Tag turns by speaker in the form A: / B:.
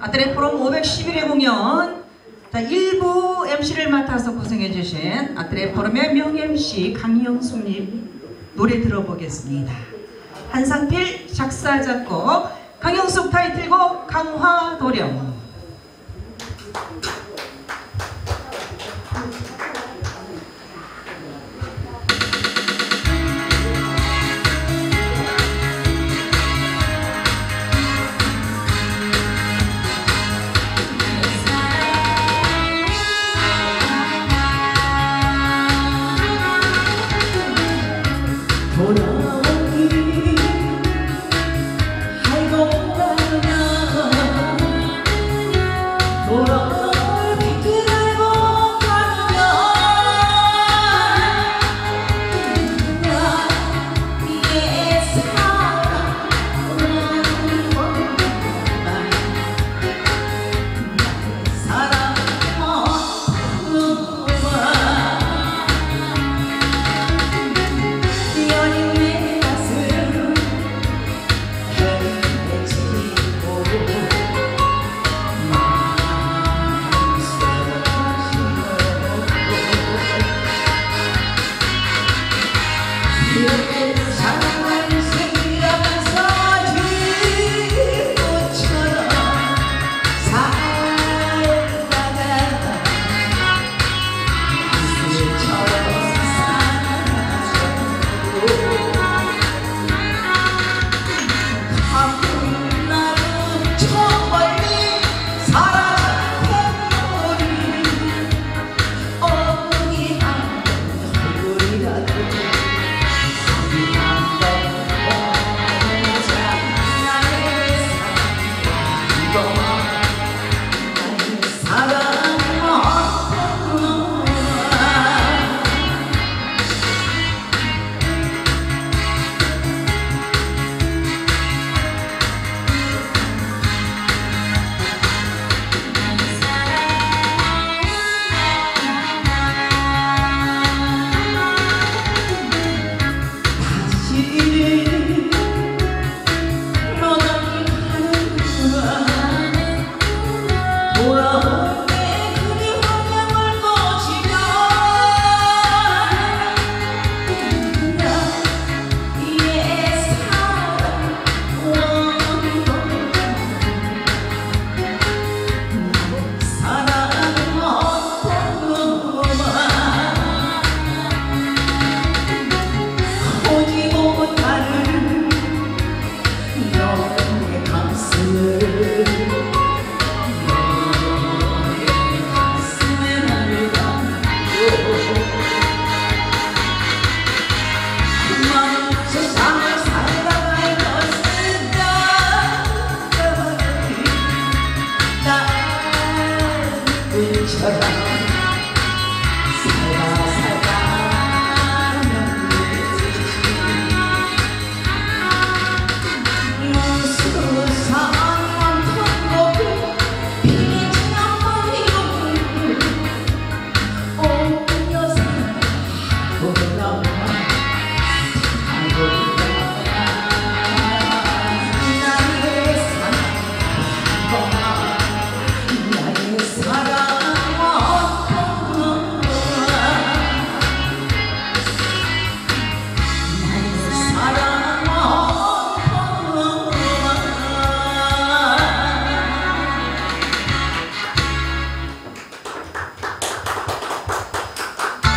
A: 아트렛 프롬 511회 공연 자, 1부 MC를 맡아서 고생해 주신 아트렛 포럼의 명 MC 강영숙님 노래 들어보겠습니다. 한상필 작사 작곡 강영숙 타이틀곡 강화도령
B: 我能。